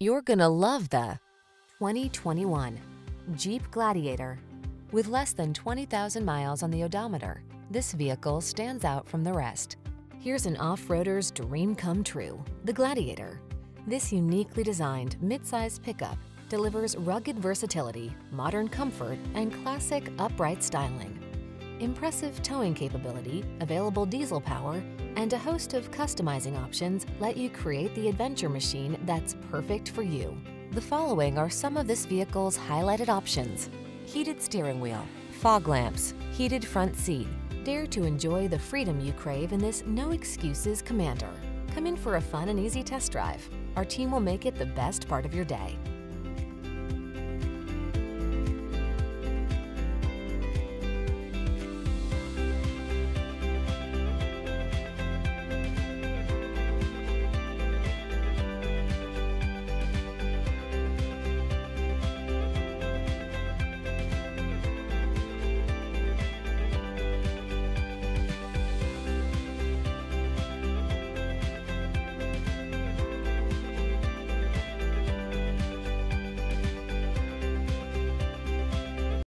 You're gonna love the 2021 Jeep Gladiator. With less than 20,000 miles on the odometer, this vehicle stands out from the rest. Here's an off-roader's dream come true, the Gladiator. This uniquely designed midsize pickup delivers rugged versatility, modern comfort, and classic upright styling. Impressive towing capability, available diesel power, and a host of customizing options let you create the adventure machine that's perfect for you. The following are some of this vehicle's highlighted options. Heated steering wheel, fog lamps, heated front seat. Dare to enjoy the freedom you crave in this no excuses Commander. Come in for a fun and easy test drive. Our team will make it the best part of your day.